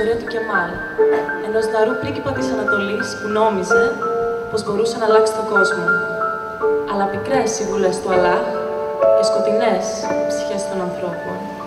τώρα την ιστορία του Κεμάλ, ενός νεαρού πρίγκιπα της Ανατολής που νόμιζε πως μπορούσε να αλλάξει τον κόσμο. Αλλά πικρές οι βουλές του Αλάχ και σκοτεινές ψυχές των ανθρώπων.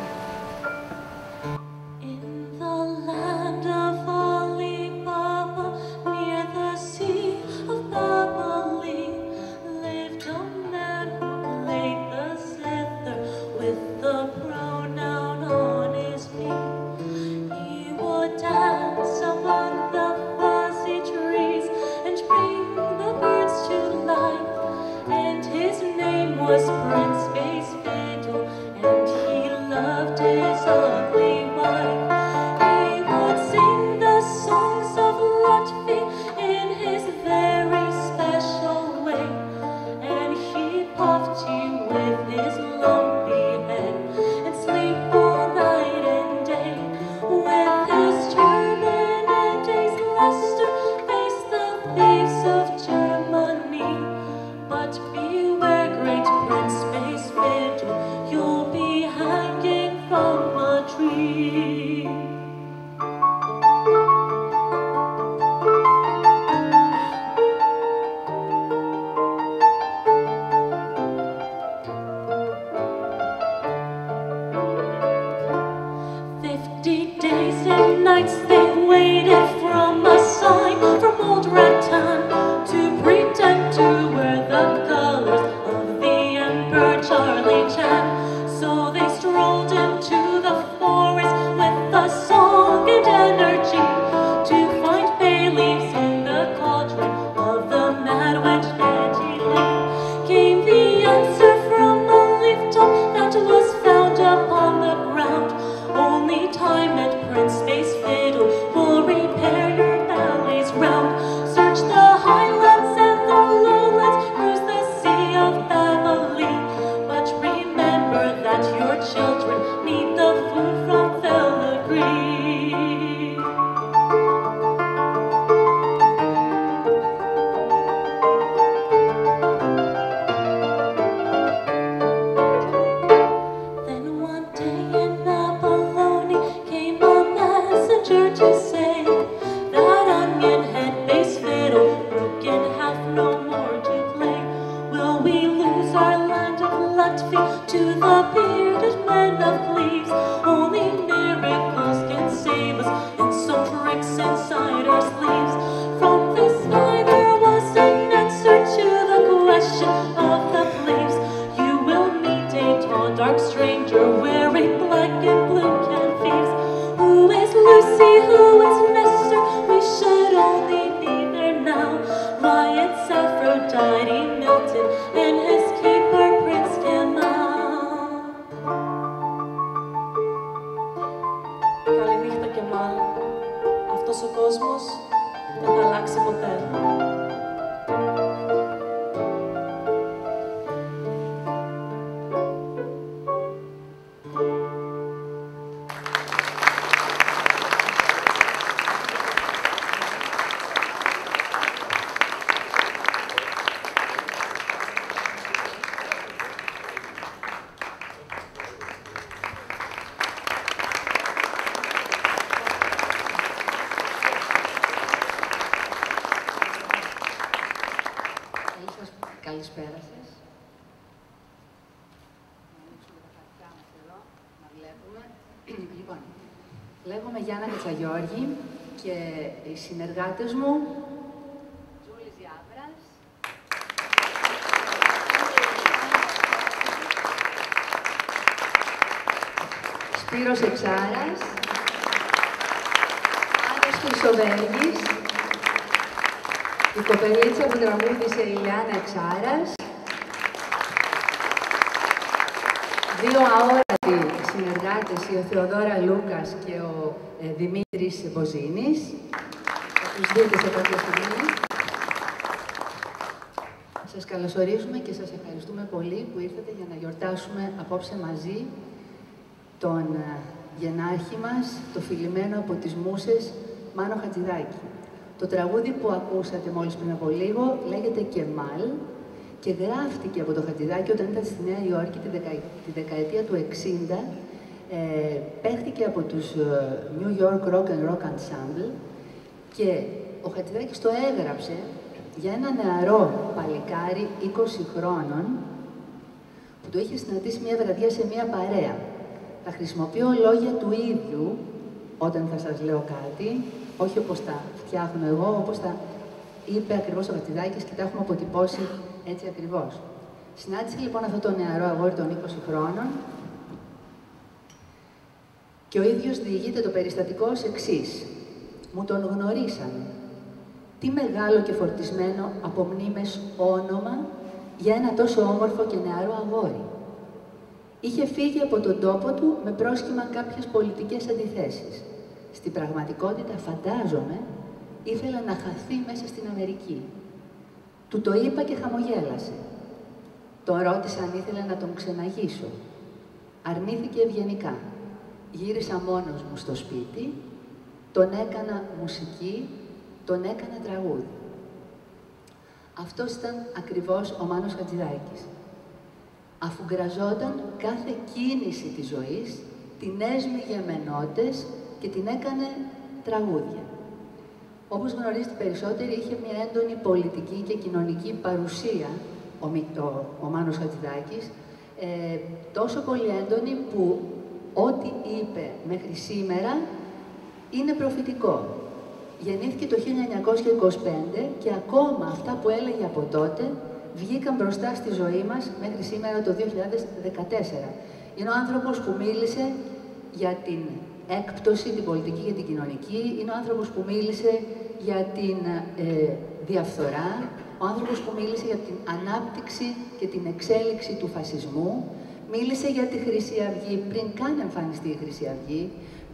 αυτός ο κόσμος δεν θα αλλάξει ποτέ. Συνεργάτες μου, Τζούλης Διάβρας, Σπύρος Εξάρας, Άννος Χρυσοβέργης, η κοπελίτσα που τραγούδισε η Λιάννα Εξάρας, δύο αόρατοι συνεργάτες, η Θεοδόρα Λούκας και ο ε, Δημήτρης Μποζίνης τους δείτε σε κάποια στιγμή. Σας καλωσορίζουμε και σας ευχαριστούμε πολύ που ήρθατε για να γιορτάσουμε απόψε μαζί τον ε, γενάρχη μας, το φιλημένο από τις Μούσες, Μάνο Χατζηδάκη. Το τραγούδι που ακούσατε μόλις πριν από λίγο λέγεται «Κεμάλ» και γράφτηκε από το Χατζηδάκη όταν ήταν στη Νέα Υόρκη τη, δεκαετία του 60 ε, παίχτηκε από τους ε, New York Rock and Rock Ensemble και ο Χατζηδάκης το έγραψε για ένα νεαρό παλικάρι 20 χρόνων που το είχε συναντήσει μια βραδιά σε μια παρέα. Θα χρησιμοποιώ λόγια του ίδιου όταν θα σας λέω κάτι, όχι όπως τα φτιάχνω εγώ, όπως τα είπε ακριβώς ο Χατζηδάκης και τα έχουμε αποτυπώσει έτσι ακριβώς. Συνάντησε λοιπόν αυτό το νεαρό αγόρι των 20 χρόνων και ο ίδιος διηγείται το περιστατικό ως εξής. Μου τον γνωρίσανε. Τι μεγάλο και φορτισμένο από μνήμες όνομα για ένα τόσο όμορφο και νεαρό αγόρι. Είχε φύγει από τον τόπο του με πρόσχημα κάποιες πολιτικές αντιθέσεις. Στην πραγματικότητα, φαντάζομαι, ήθελε να χαθεί μέσα στην Αμερική. Του το είπα και χαμογέλασε. Τον ρώτησα αν ήθελε να τον ξεναγήσω. Αρνήθηκε ευγενικά. Γύρισα μόνος μου στο σπίτι, τον έκανα μουσική, τον έκανα τραγούδι. Αυτός ήταν ακριβώς ο Μάνος Χατζηδάκης. Αφού γκραζόταν κάθε κίνηση της ζωής, την έσμιγε με νότες και την έκανε τραγούδια. Όπως γνωρίζετε περισσότεροι, είχε μια έντονη πολιτική και κοινωνική παρουσία ο, ο, ο Μάνος Χατζηδάκης, ε, τόσο πολύ έντονη που ό,τι είπε μέχρι σήμερα είναι προφητικό. Γεννήθηκε το 1925 και ακόμα αυτά που έλεγε από τότε βγήκαν μπροστά στη ζωή μας μέχρι σήμερα το 2014. Είναι ο άνθρωπος που μίλησε για την έκπτωση, την πολιτική και την κοινωνική. Είναι ο άνθρωπος που μίλησε για την ε, διαφθορά, ο άνθρωπος που μίλησε για την ανάπτυξη και την εξέλιξη του φασισμού, μίλησε για τη Χρυσή Αυγή πριν καν εμφανιστεί η Χρυσή Αυγή,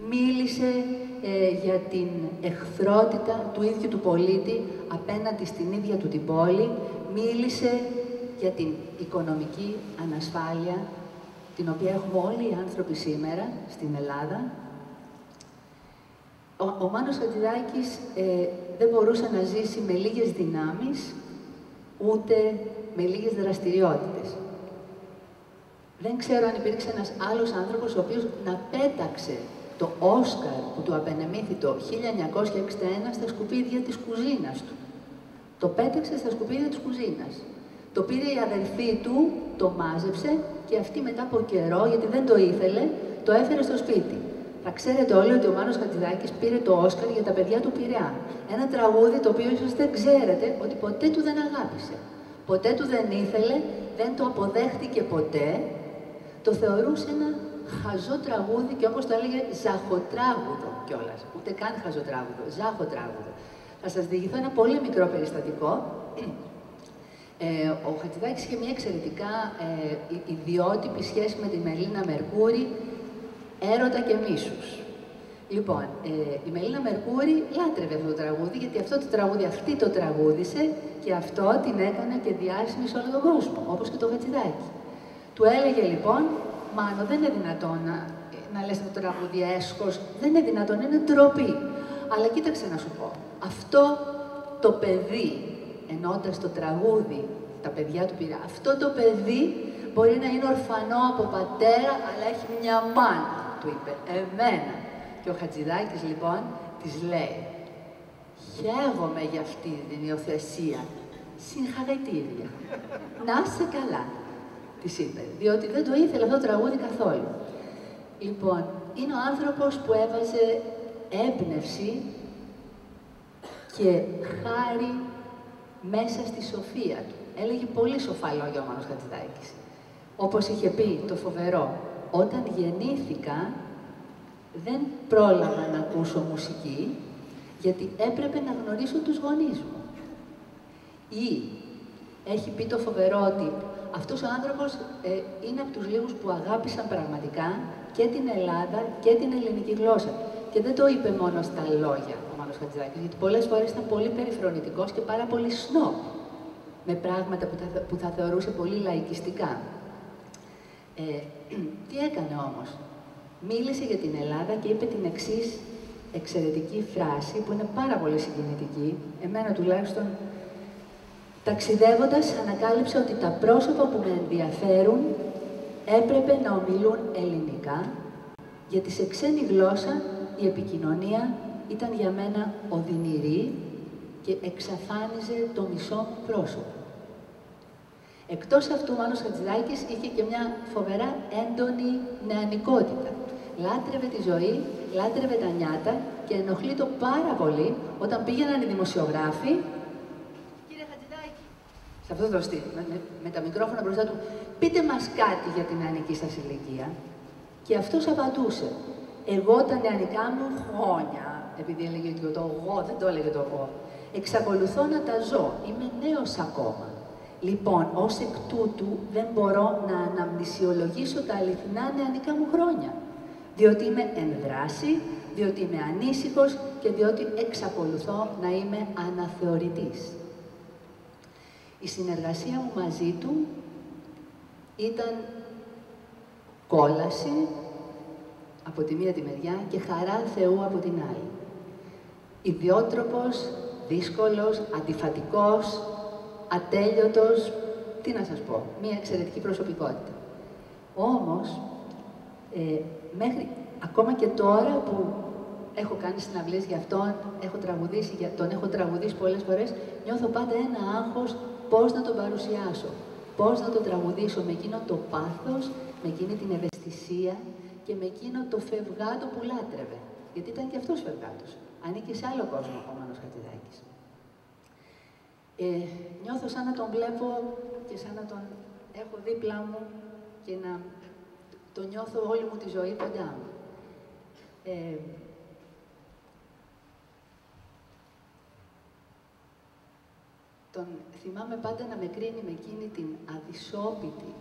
μίλησε ε, για την εχθρότητα του ίδιου του πολίτη απέναντι στην ίδια του την πόλη, μίλησε για την οικονομική ανασφάλεια την οποία έχουμε όλοι οι άνθρωποι σήμερα στην Ελλάδα. Ο, ο Μάνος Χατζηδάκης ε, δεν μπορούσε να ζήσει με λίγες δυνάμεις, ούτε με λίγες δραστηριότητες. Δεν ξέρω αν υπήρξε ένας άλλος άνθρωπος ο οποίος να πέταξε το Όσκαρ που του απενεμήθη το 1961 στα σκουπίδια της κουζίνας του. Το πέταξε στα σκουπίδια της κουζίνας. Το πήρε η αδερφή του, το μάζεψε και αυτή μετά από καιρό, γιατί δεν το ήθελε, το έφερε στο σπίτι. Θα ξέρετε όλοι ότι ο Μάνος Χατζηδάκης πήρε το Όσκαρ για τα παιδιά του Πειραιά. Ένα τραγούδι το οποίο ίσως δεν ξέρετε ότι ποτέ του δεν αγάπησε. Ποτέ του δεν ήθελε, δεν το αποδέχτηκε ποτέ. Το θεωρούσε ένα χαζό τραγούδι και όπως το έλεγε ζαχοτράγουδο κιόλας. Ούτε καν χαζοτράγουδο, ζάχοτράγουδο. Θα σας διηγηθώ ένα πολύ μικρό περιστατικό. Ε, ο Χατζηδάκης είχε μια εξαιρετικά ε, ιδιότυπη σχέση με τη Μελίνα Μερκούρη, έρωτα και μίσους. Λοιπόν, ε, η Μελίνα Μερκούρη λάτρευε αυτό το τραγούδι, γιατί αυτό το τραγούδι αυτή το τραγούδισε και αυτό την έκανε και διάσημη σε όλο τον κόσμο, όπως και το Χατζηδάκη. Του έλεγε λοιπόν, Μάνο, δεν είναι δυνατόν να, να λες αυτό το τραγούδι έσχος, δεν είναι δυνατόν, είναι ντροπή. Αλλά κοίταξε να σου πω, αυτό το παιδί, ενώντας το τραγούδι, τα παιδιά του πήρα, αυτό το παιδί μπορεί να είναι ορφανό από πατέρα, αλλά έχει μια μάνα, του είπε, εμένα. Και ο Χατζηδάκης λοιπόν της λέει, χαίρομαι για αυτή την υιοθεσία, συγχαρητήρια, να είσαι καλά της είπε, διότι δεν το ήθελε αυτό το τραγούδι καθόλου. Λοιπόν, είναι ο άνθρωπος που έβαζε έμπνευση και χάρη μέσα στη σοφία του. Έλεγε πολύ σοφά λόγια ο Μάνος Χατζηδάκης. Όπως είχε πει το φοβερό, όταν γεννήθηκα δεν πρόλαβα να ακούσω μουσική, γιατί έπρεπε να γνωρίσω τους γονείς μου. Ή έχει πει το φοβερό ότι αυτός ο άνθρωπος ε, είναι από τους λίγους που αγάπησαν πραγματικά και την Ελλάδα και την ελληνική γλώσσα. Και δεν το είπε μόνο στα λόγια ο Μάνος Χατζηδάκης, γιατί πολλές φορές ήταν πολύ περιφρονητικός και πάρα πολύ σνόπ με πράγματα που, θα, που θα θεωρούσε πολύ λαϊκιστικά. Ε, τι έκανε όμως; Μίλησε για την Ελλάδα και είπε την εξής εξαιρετική φράση που είναι πάρα πολύ συγκινητική. Εμένα τουλάχιστον Ταξιδεύοντας, ανακάλυψε ότι τα πρόσωπα που με ενδιαφέρουν έπρεπε να ομιλούν ελληνικά Γιατί σε ξένη γλώσσα η επικοινωνία ήταν για μένα οδυνηρή και εξαφάνιζε το μισό μου πρόσωπο. Εκτός αυτού, ο Μάνος Χατζηδάκης είχε και μια φοβερά έντονη νεανικότητα. Λάτρευε τη ζωή, λάτρευε τα νιάτα και ενοχλεί το πάρα πολύ όταν πήγαιναν οι δημοσιογράφοι Κύριε Χατζηδάκη, σε αυτό το στυλ, με, με, τα μικρόφωνα μπροστά του, πείτε μας κάτι για την νεανική σας ηλικία. Και αυτός απαντούσε, εγώ τα νεανικά μου χρόνια, επειδή έλεγε το εγώ, δεν το έλεγε το εγώ, εξακολουθώ να τα ζω, είμαι νέος ακόμα. Λοιπόν, ως εκ τούτου δεν μπορώ να αναμνησιολογήσω τα αληθινά νεανικά μου χρόνια. Διότι είμαι ενδράση, διότι είμαι ανήσυχος και διότι εξακολουθώ να είμαι αναθεωρητής. Η συνεργασία μου μαζί του ήταν κόλαση από τη μία τη μεριά και χαρά Θεού από την άλλη. Ιδιότροπος, δύσκολος, αντιφατικός, ατέλειωτος, τι να σας πω, μία εξαιρετική προσωπικότητα. Όμως, ε, μέχρι ακόμα και τώρα που έχω κάνει συναυλίες για αυτόν, έχω τραγουδήσει για τον, έχω τραγουδήσει πολλές φορές, νιώθω πάντα ένα άγχος πώς να τον παρουσιάσω, πώς να τον τραγουδήσω; Με εκείνο το πάθος, με εκείνη την ευαισθησία και με εκείνο το φευγάτο που λάτρευε. Γιατί ήταν και αυτός φευγάτος. Ανήκει σε άλλο κόσμο ο Μάνος Χατζηδάκης. Ε, νιώθω σαν να τον βλέπω και σαν να τον έχω δίπλα μου και να το νιώθω όλη μου τη ζωή κοντά μου. Ε, τον θυμάμαι πάντα να με κρίνει με εκείνη την αδυσόπιτη,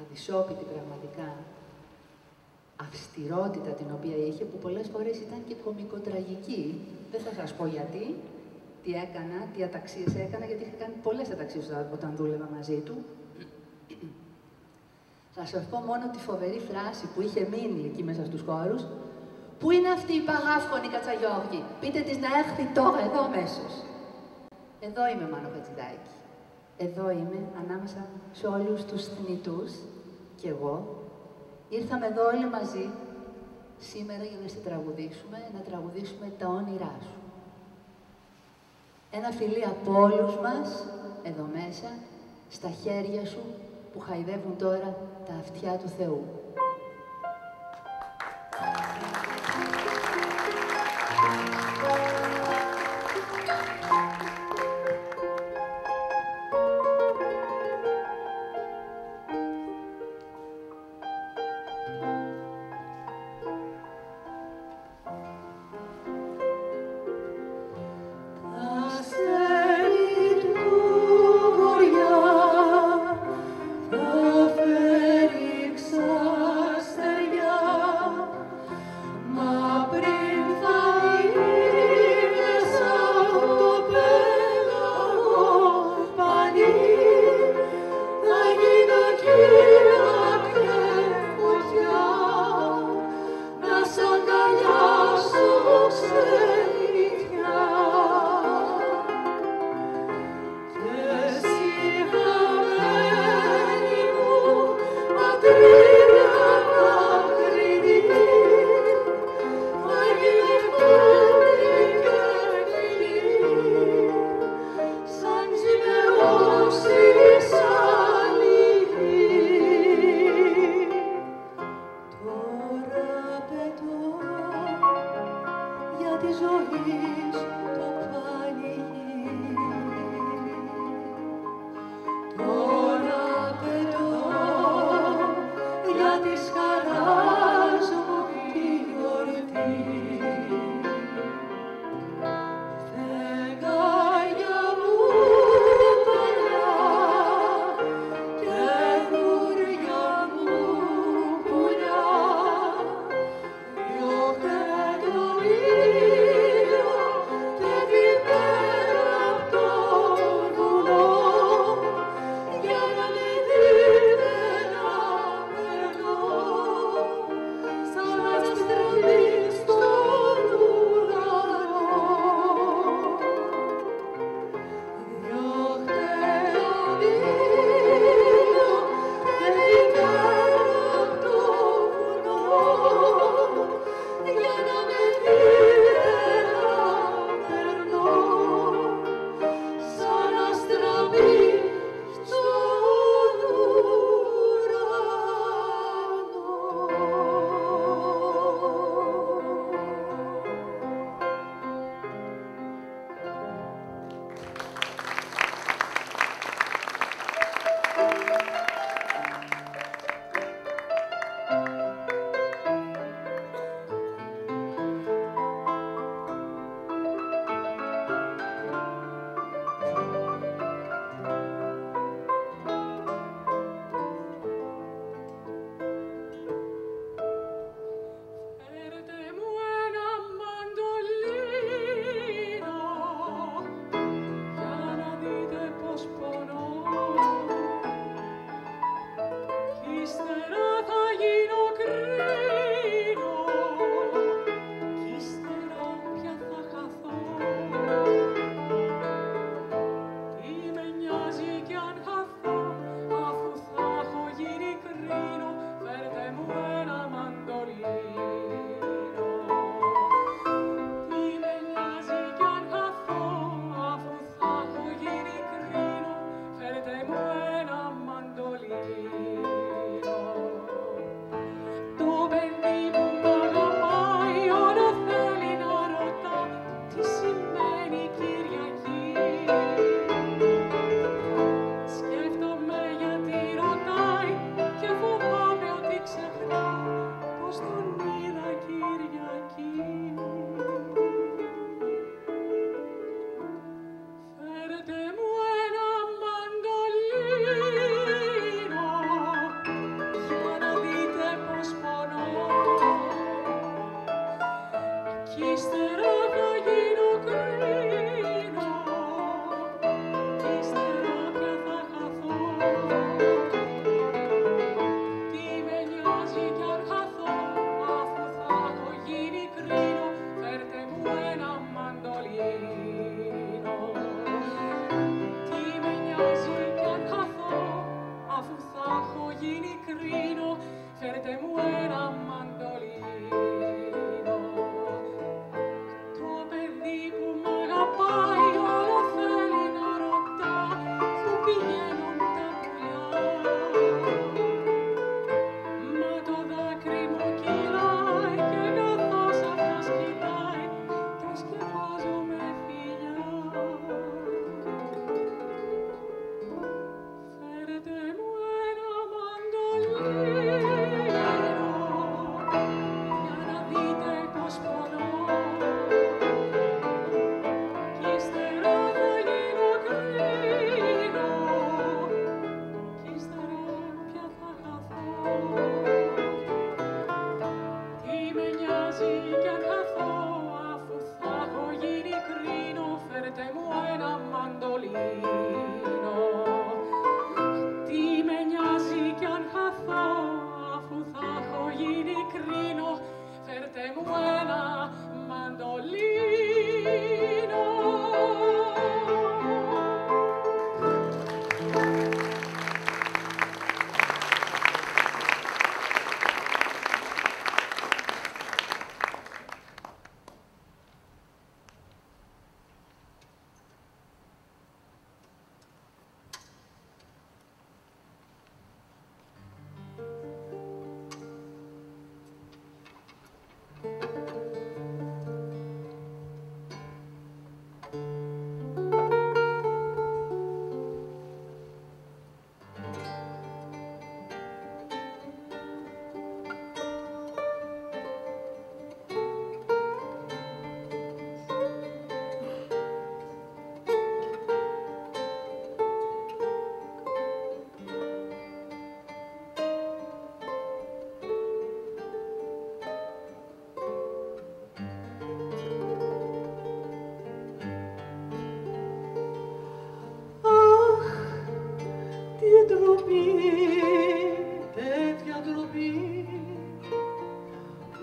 αδυσόπιτη πραγματικά, αυστηρότητα την οποία είχε, που πολλές φορές ήταν και κομικοτραγική. Δεν θα σας πω γιατί, τι έκανα, τι αταξίες έκανα, γιατί είχα κάνει πολλές αταξίες όταν δούλευα μαζί του. Θα σας πω μόνο τη φοβερή φράση που είχε μείνει εκεί μέσα στους χώρους. Πού είναι αυτή η παγάφωνη Κατσαγιώργη, πείτε της να έρθει τώρα εδώ αμέσως. Εδώ είμαι, Μάνο Χατζηδάκη. Εδώ είμαι, ανάμεσα σε όλους τους θνητούς και εγώ. Ήρθαμε εδώ όλοι μαζί, σήμερα για να σε τραγουδήσουμε, να τραγουδήσουμε τα όνειρά σου. Ένα φιλί από όλους μας, εδώ μέσα, στα χέρια σου, που χαϊδεύουν τώρα τα αυτιά του Θεού. Oh,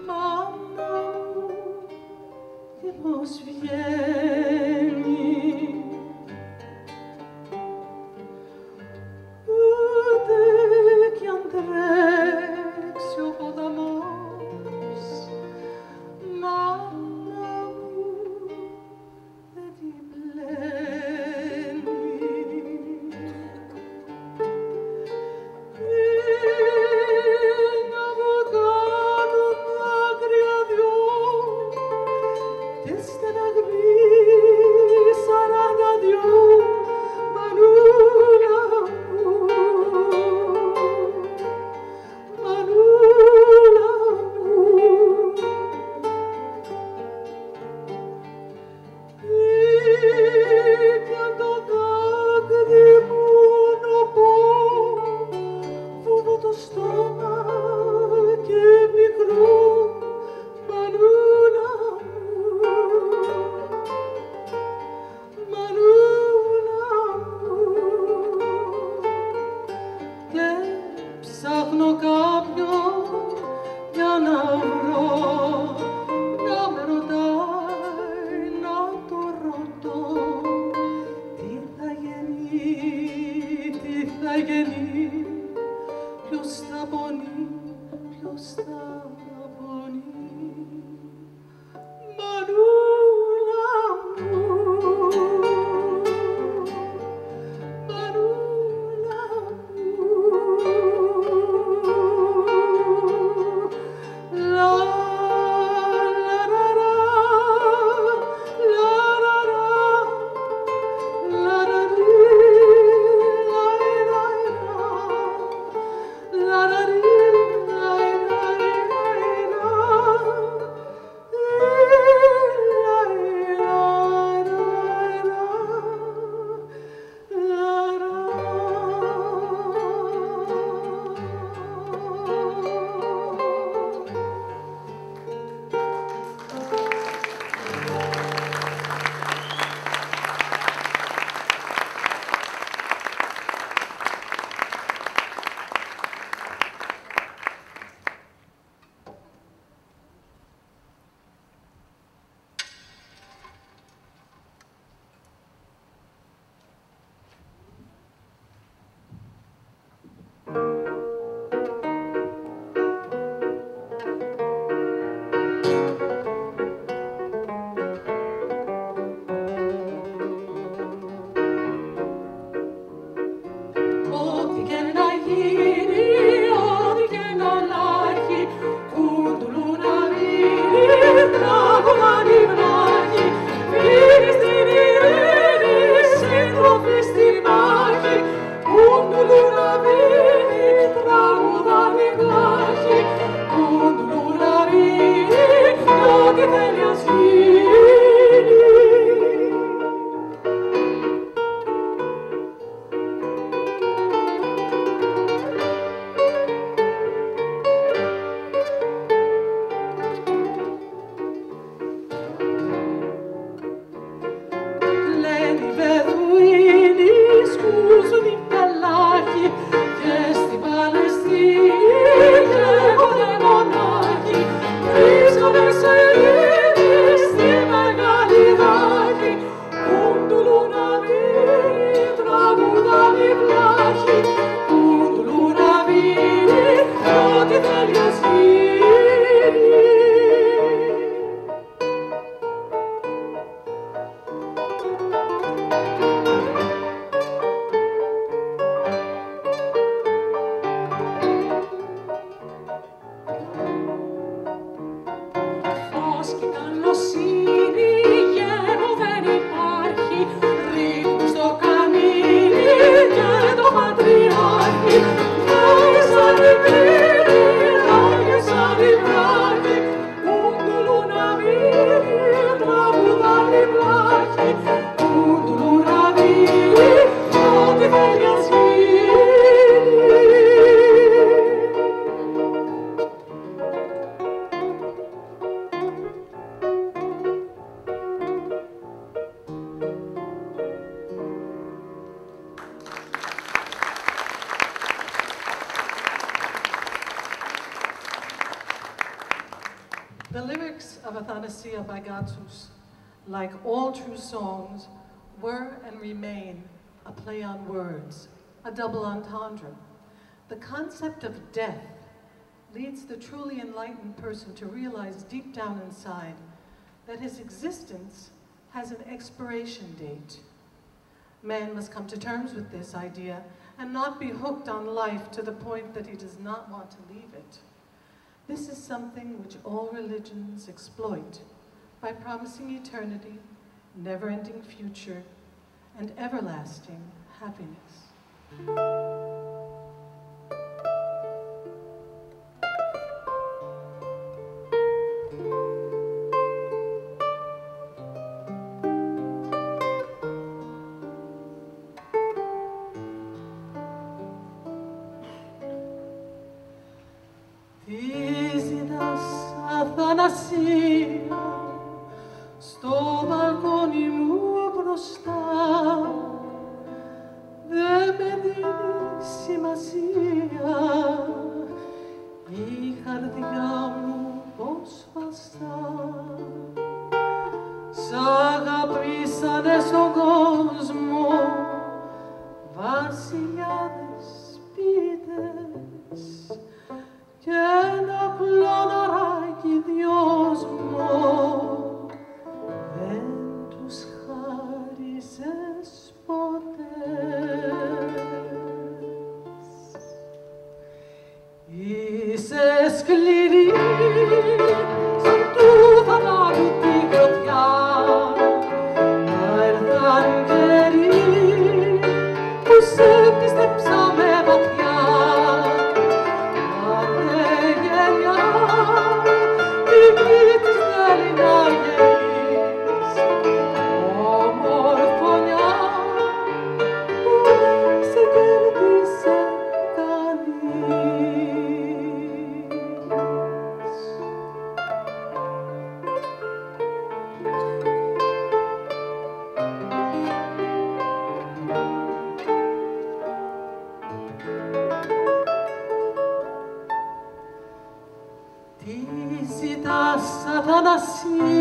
Mama, the most vieille. Play on words, a double entendre. The concept of death leads the truly enlightened person to realize deep down inside that his existence has an expiration date. Man must come to terms with this idea and not be hooked on life to the point that he does not want to leave it. This is something which all religions exploit by promising eternity, never-ending future, and everlasting happiness. assim.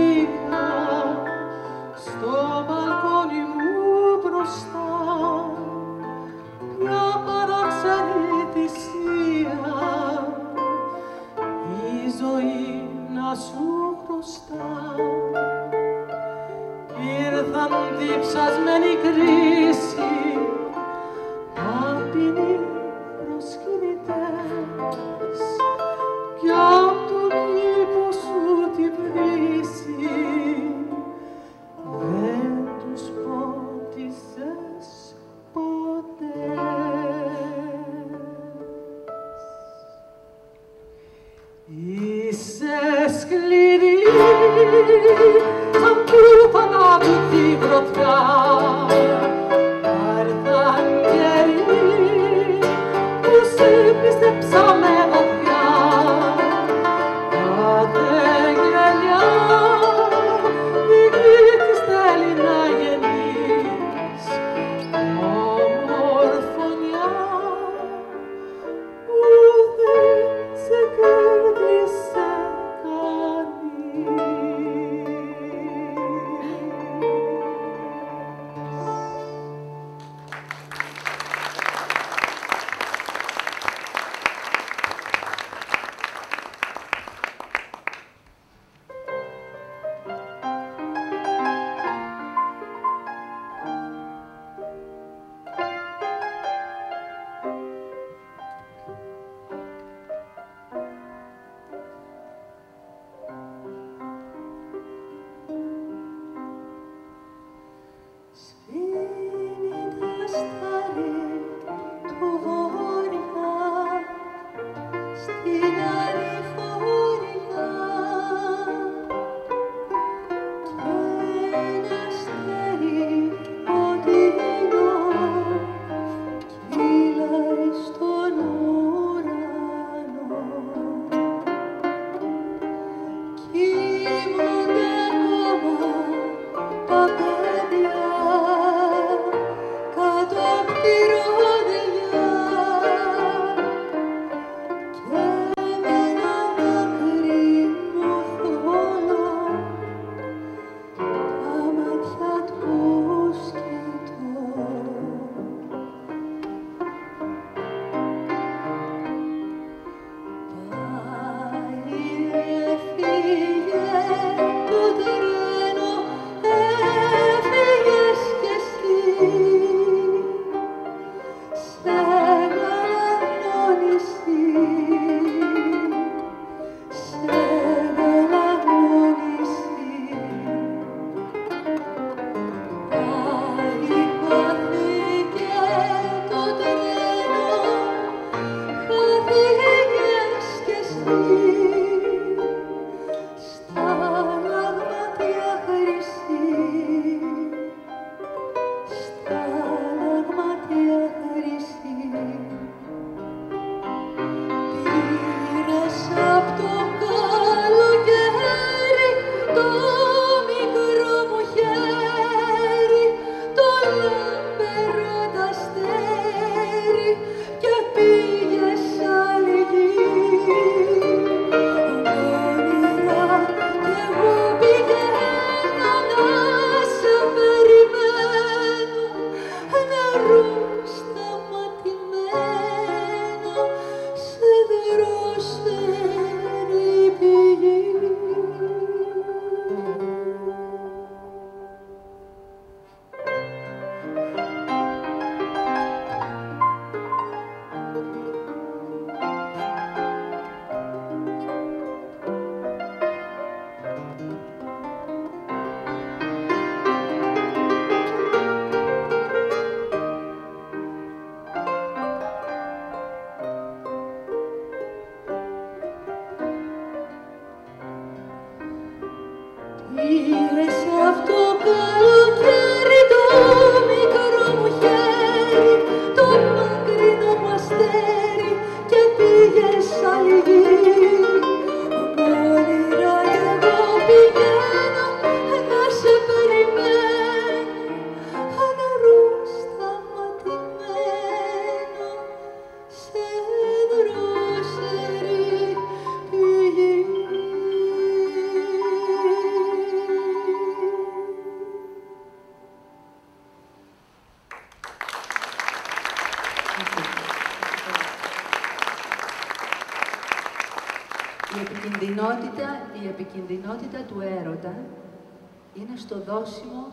Είναι στο δώσιμο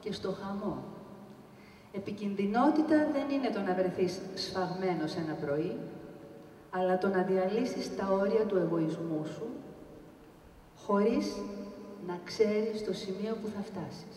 και στο χαμό. Επικινδυνότητα δεν είναι το να βρεθείς σφαγμένος ένα πρωί, αλλά το να διαλύσεις τα όρια του εγωισμού σου, χωρίς να ξέρεις το σημείο που θα φτάσεις.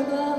Άσπρο μου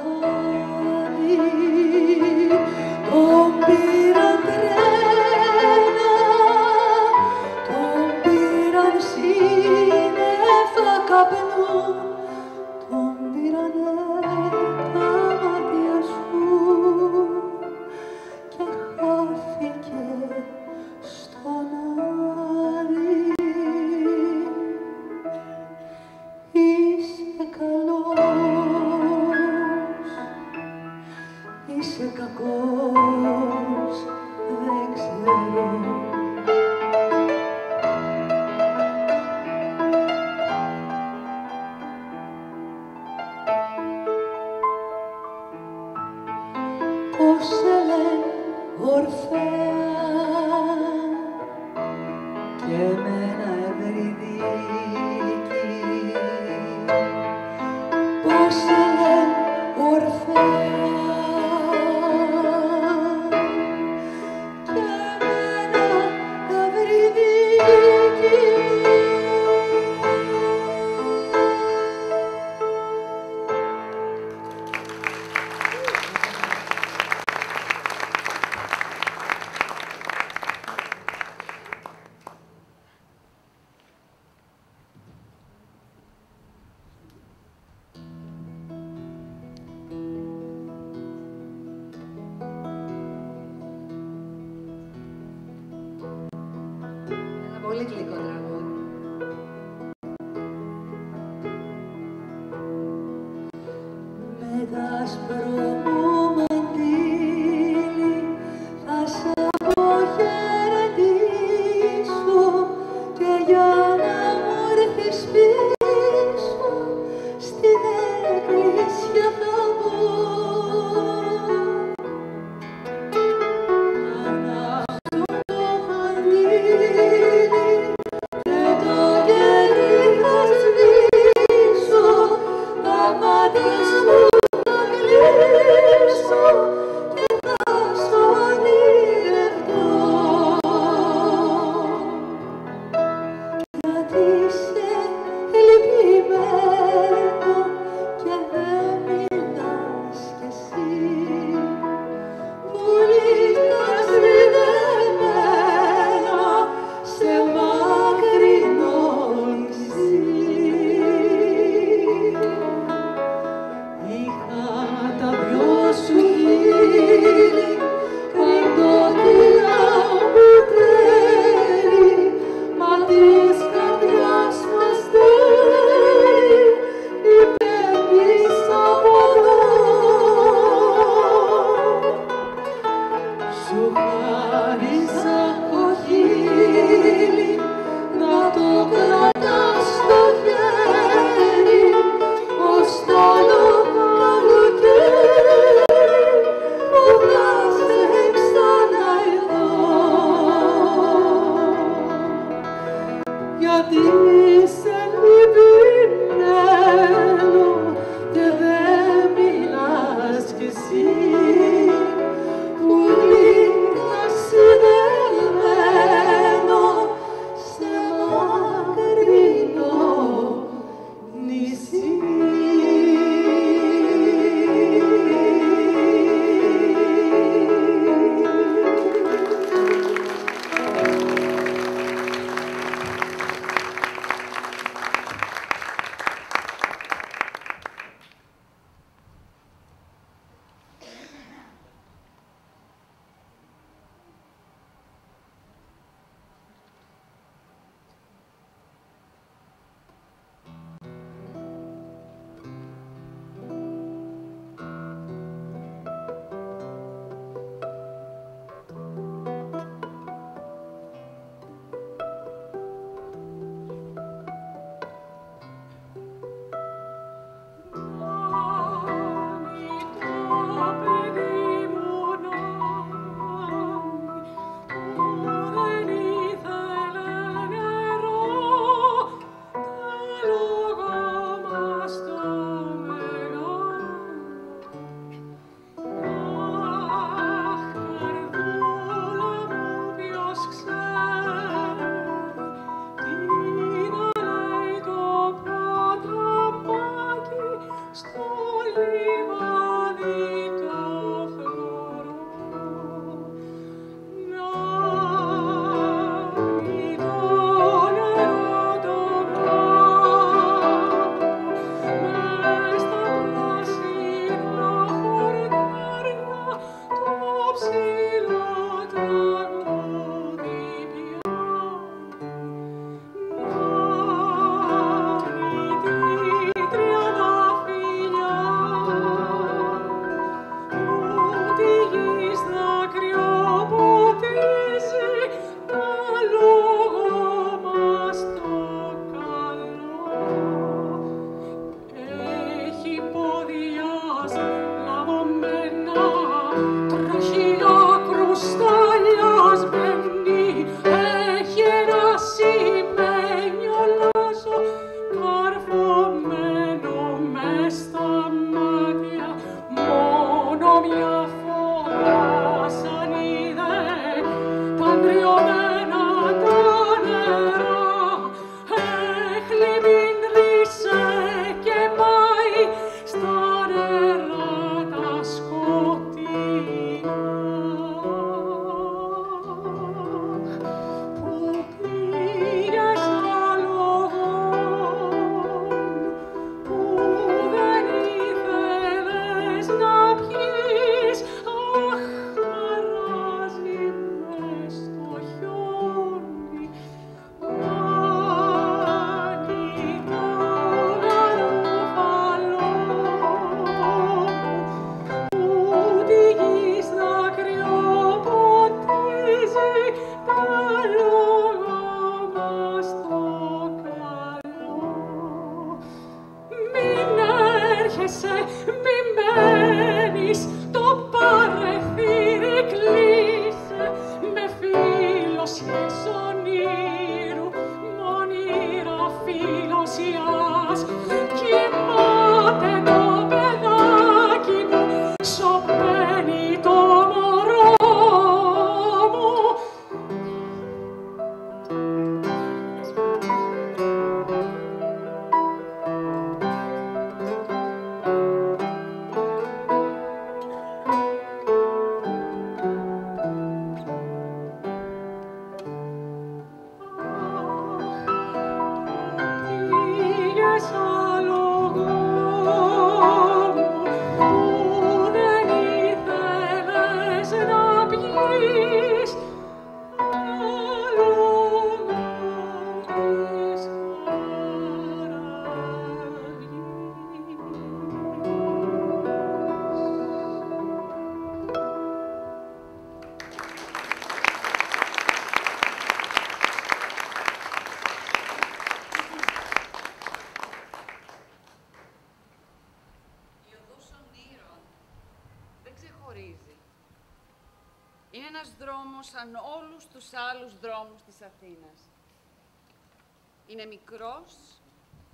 Είναι μικρός,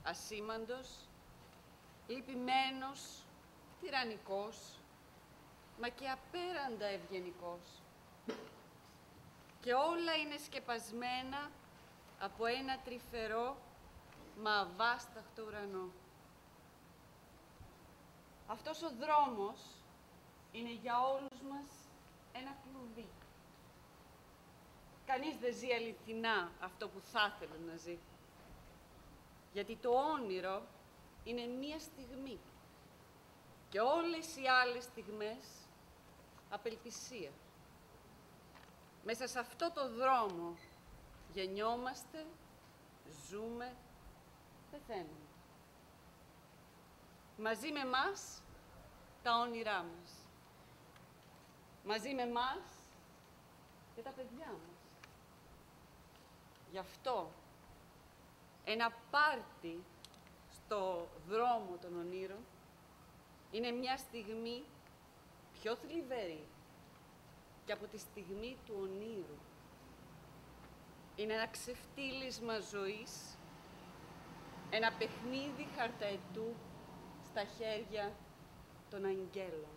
ασήμαντος, λυπημένος, τυραννικός, μα και απέραντα ευγενικός. Και όλα είναι σκεπασμένα από ένα τρυφερό μα αβάσταχτο ουρανό. Αυτός ο δρόμος είναι για όλους μας ένα κλουβί. Κανείς δεν ζει αληθινά αυτό που θα ήθελε να ζει. Γιατί το όνειρο είναι μία στιγμή. Και όλες οι άλλες στιγμές απελπισία. Μέσα σε αυτό το δρόμο γεννιόμαστε, ζούμε, πεθαίνουμε. Μαζί με μας τα όνειρά μας. Μαζί με μας και τα παιδιά μας. Γι' αυτό ένα πάρτι στο δρόμο των ονείρων είναι μια στιγμή πιο θλιβερή και από τη στιγμή του ονείρου. Είναι ένα ξεφτύλισμα ζωής, ένα παιχνίδι χαρταετού στα χέρια των αγγέλων.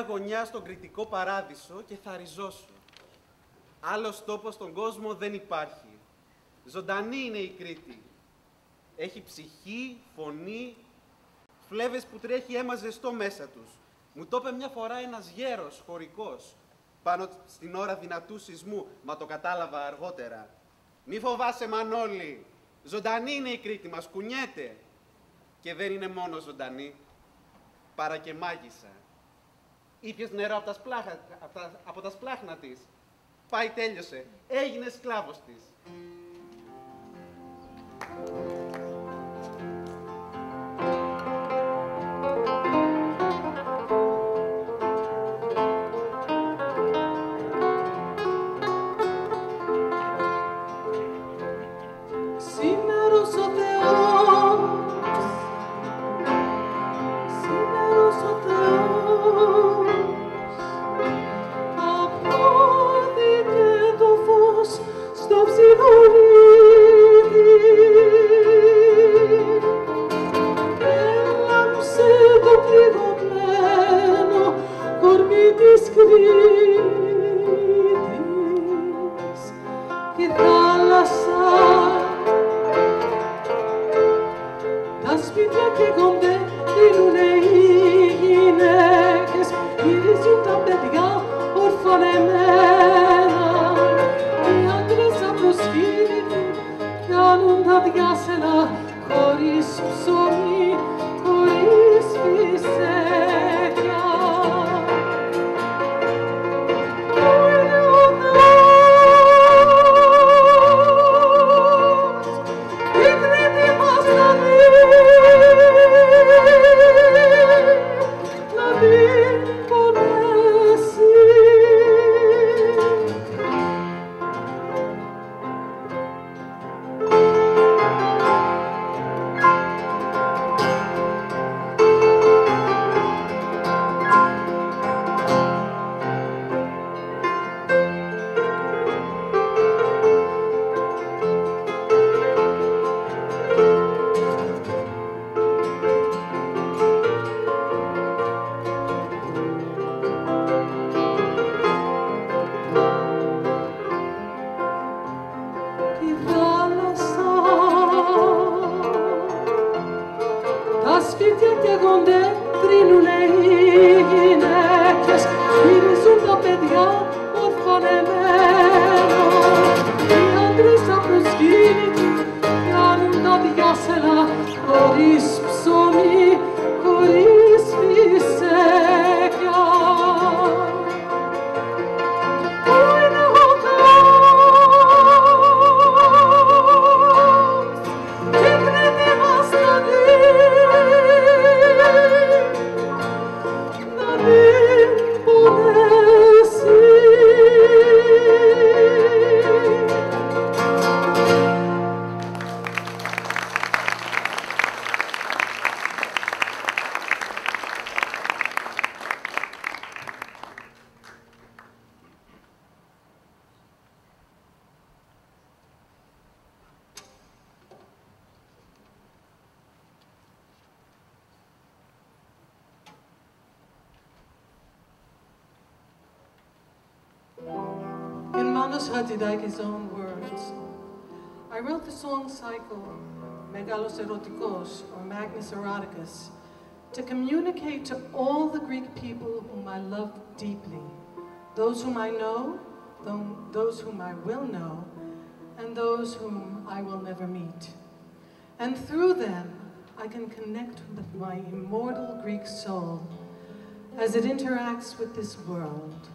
Μια γωνιά στον κριτικό παράδεισο και θα ριζώσω. Άλλος τόπος στον κόσμο δεν υπάρχει. Ζωντανή είναι η Κρήτη. Έχει ψυχή, φωνή, φλέβες που τρέχει αίμα ζεστό μέσα τους. Μου το είπε μια φορά ένας γέρος, χωρικός, πάνω στην ώρα δυνατού σεισμού, μα το κατάλαβα αργότερα. Μη φοβάσαι Μανώλη, ζωντανή είναι η Κρήτη μας, κουνιέται. Και δεν είναι μόνο ζωντανή, παρά και μάγισσα. Ήπιες νερό από τα, σπλάχα, από τα, από τα σπλάχνα της. Πάει τέλειωσε, έγινε σκλάβος της. Pax to communicate to all the Greek people whom I love deeply, those whom I know, those whom I will know, and those whom I will never meet. And through them, I can connect with my immortal Greek soul as it interacts with this world.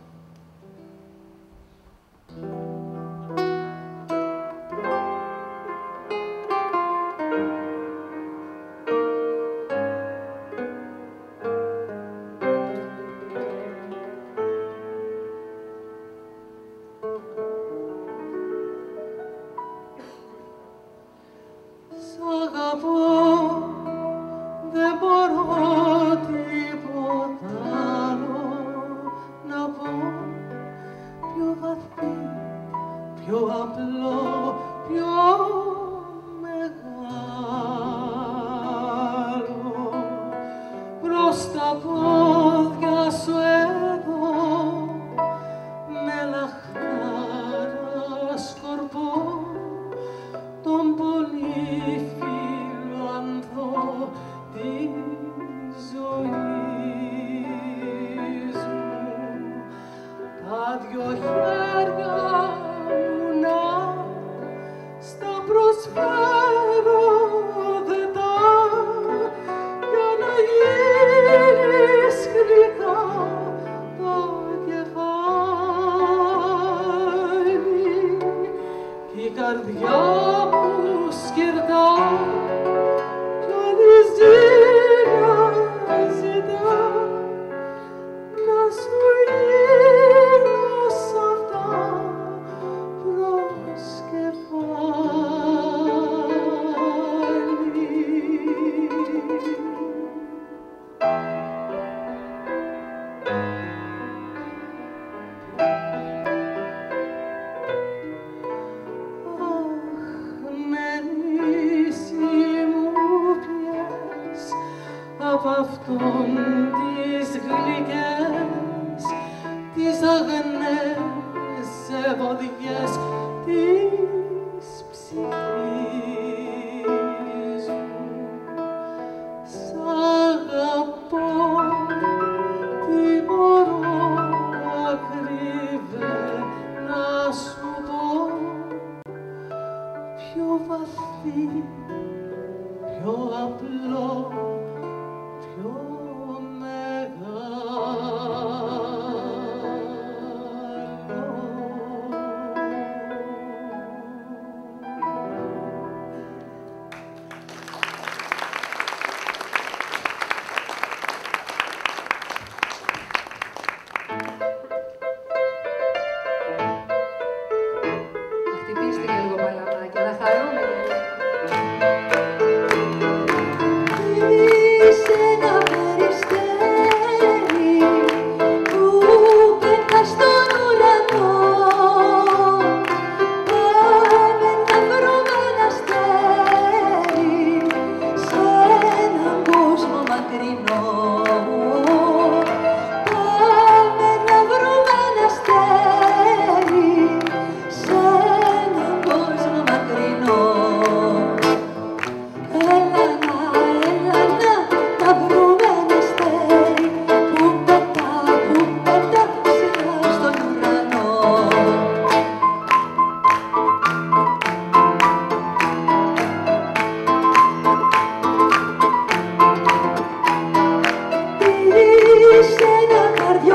αυτόν τις γλυκές, τις αγνές ευωδιές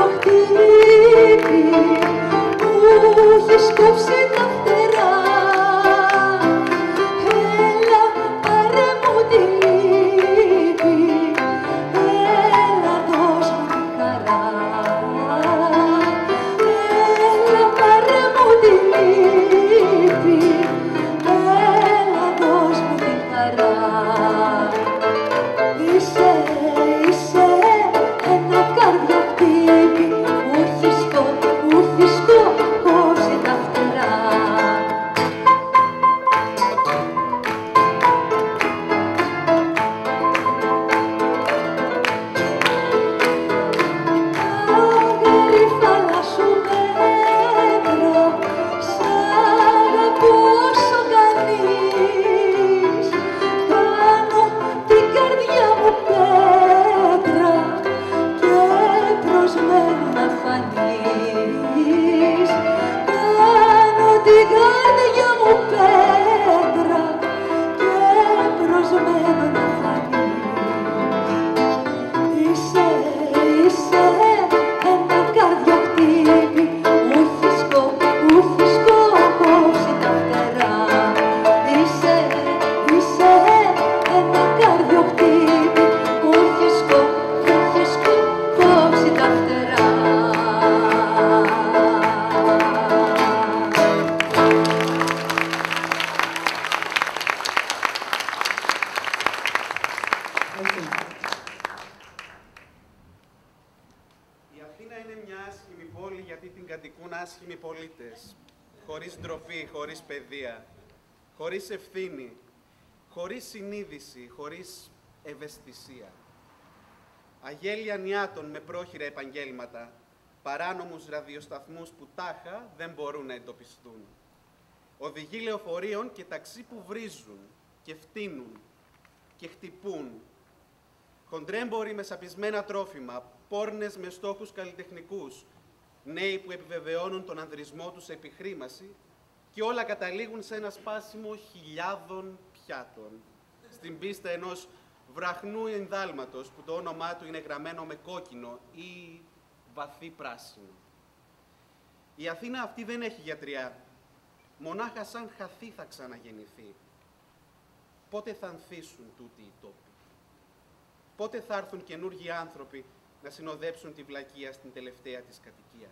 Αχτηρίκη που έχεις κόψει ευαισθησία. Αγέλια νιάτων με πρόχειρα επαγγέλματα, παράνομους ραδιοσταθμούς που τάχα δεν μπορούν να εντοπιστούν. Οδηγοί λεωφορείων και ταξί που βρίζουν και φτύνουν και χτυπούν. Χοντρέμποροι με σαπισμένα τρόφιμα, πόρνες με στόχους καλλιτεχνικούς, νέοι που επιβεβαιώνουν τον ανδρισμό τους επιχρήμαση και όλα καταλήγουν σε ένα σπάσιμο χιλιάδων πιάτων, στην πίστα ενός βραχνού ενδάλματος που το όνομά του είναι γραμμένο με κόκκινο ή βαθύ πράσινο. Η Αθήνα αυτή δεν έχει γιατριά. Μονάχα σαν χαθή θα ξαναγεννηθεί. Πότε θα ανθίσουν τούτοι οι τόποι; Πότε θα έρθουν καινούργιοι άνθρωποι να συνοδέψουν τη βλακεία στην τελευταία της κατοικία.